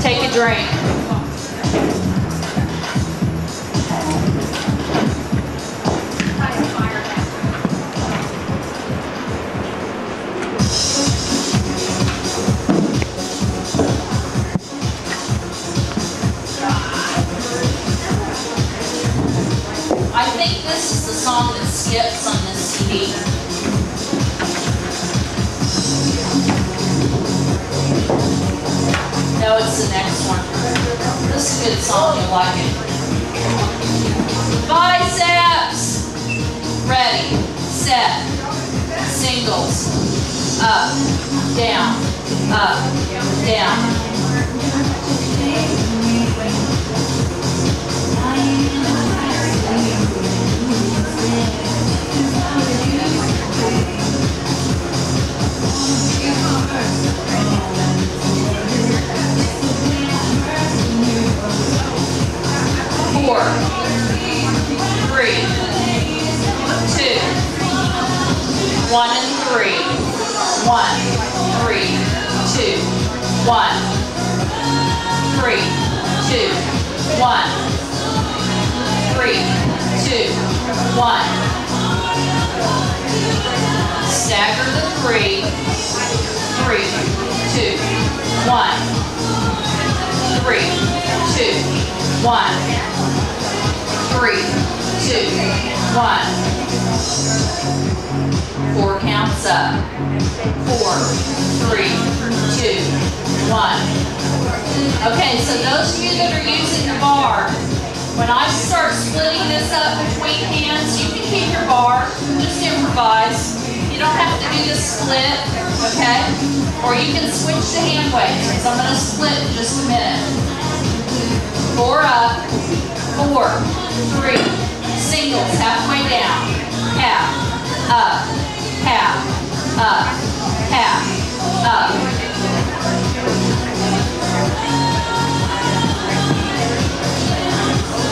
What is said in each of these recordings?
Take a drink. I think this is the song that skips on this CD. Good song, you'll like it. Biceps! Ready, set, singles, up, down, up, down. One and three, one, three, two, one, three, two, one, three, two, one. Stagger the three, three, two, one, three, two, one, three, two, one. Four counts up. Four, three, two, one. Okay, so those of you that are using the bar, when I start splitting this up between hands, you can keep your bar, just improvise. You don't have to do the split, okay? Or you can switch the hand weights, because I'm gonna split in just a minute. Four up, four, three, singles, halfway down, half, up, half, up, half, up.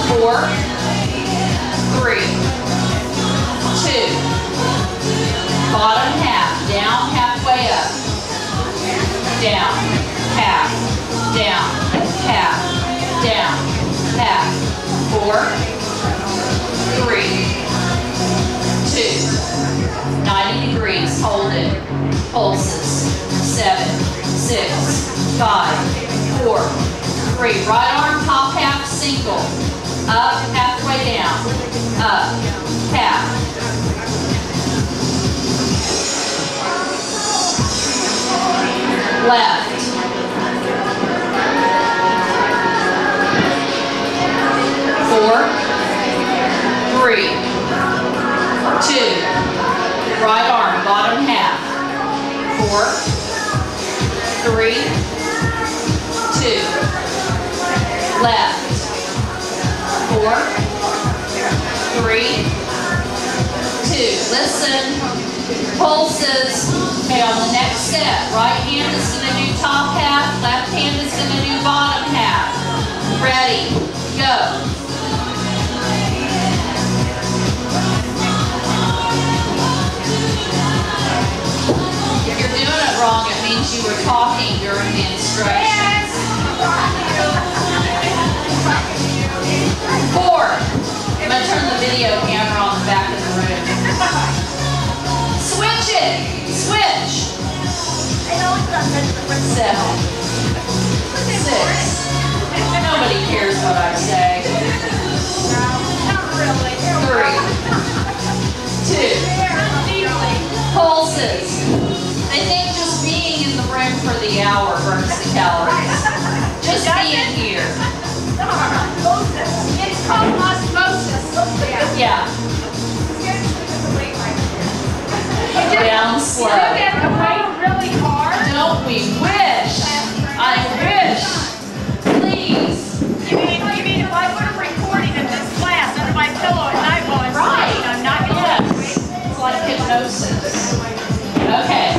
Four, three, two, bottom half, down, halfway up, down, half, down, half, down, half, four, hold it, pulses, seven, six, five, four, three, right arm top half single, up, halfway down, up, half, left, four, three, two, right arm, four, three, two, left, four, three, two, listen, pulses, okay, on the next step, right hand is gonna do top half, left hand is gonna do bottom half, ready, go. Four. I'm gonna turn the video camera on the back of the room. Switch it. Switch. Seven. Six. Nobody cares what I say. Three. Two. Pulses. I think just being in the room for the hour burns the calories. Just being here. Down slow. You get the weight really hard. Don't we wish? I wish. Please. You mean, you mean if I recording of this class under my pillow at night while I'm Right. sleeping, I'm not gonna Yes. It's like hypnosis. Okay.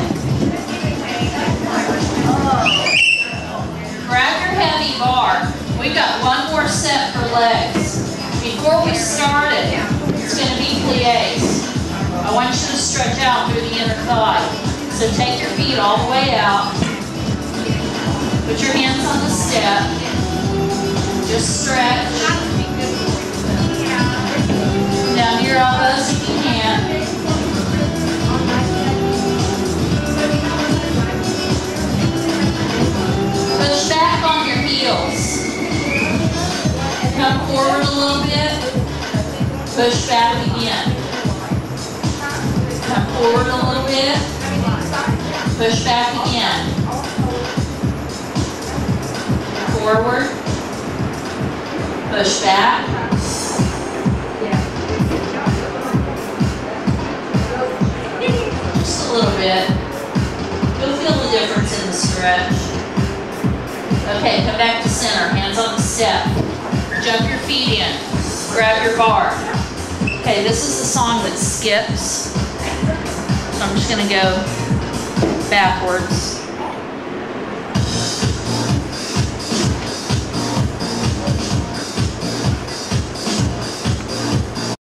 Oh. Grab your heavy bar. We've got one more set for legs. Before we start it, it's going to be plies. I want you to stretch out through the inner thigh. So take your feet all the way out. Put your hands on the step. Just stretch. Down to your elbows if you can. Push back on your heels. Come forward a little bit. Push back again. Come forward a little bit. Push back again. Forward. Push back. Just a little bit. You'll feel the difference in the stretch. Okay, come back to center. Hands on the step. Jump your feet in. Grab your bar. Okay, this is the song that skips. I'm just gonna go backwards.